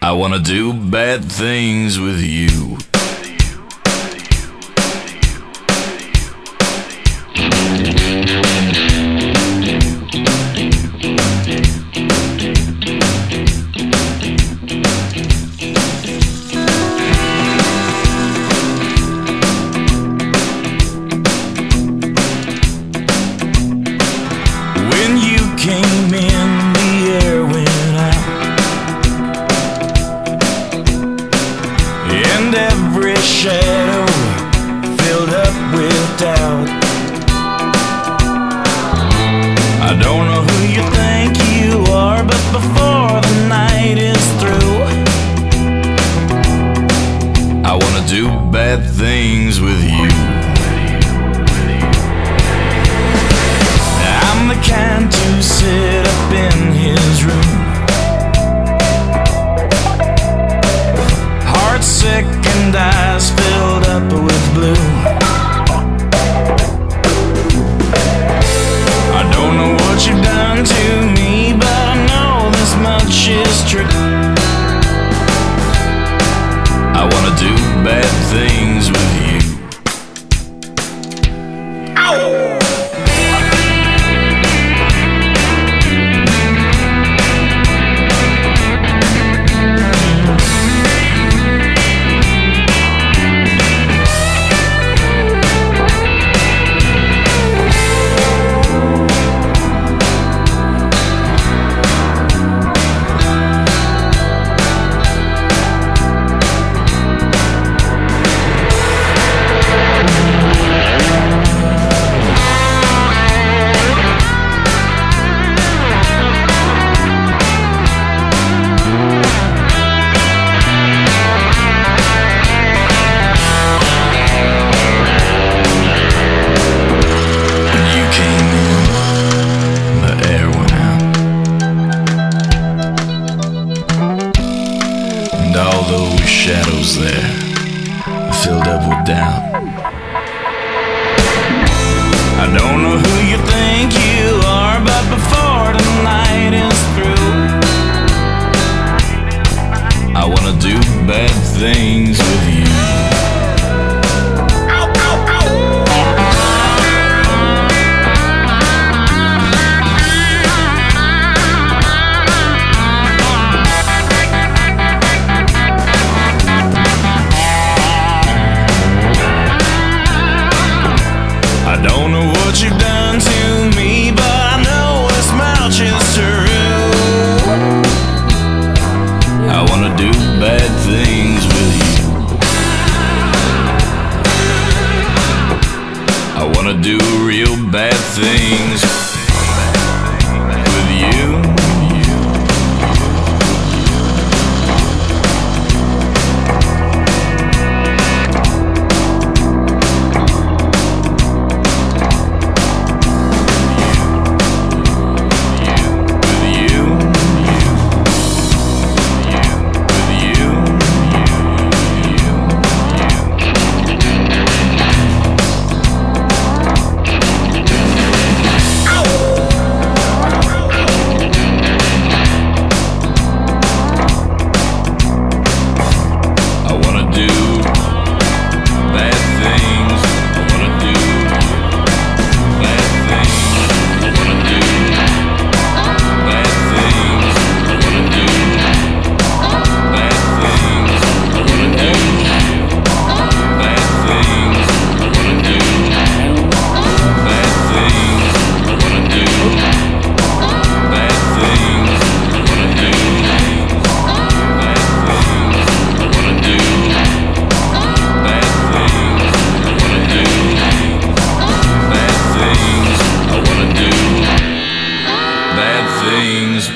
I wanna do bad things with you. When you came And every shadow filled up with doubt. I don't know who you think you are, but before the night is through, I wanna do bad things with you. All those shadows there filled up with doubt. I don't know who you think you are, things. things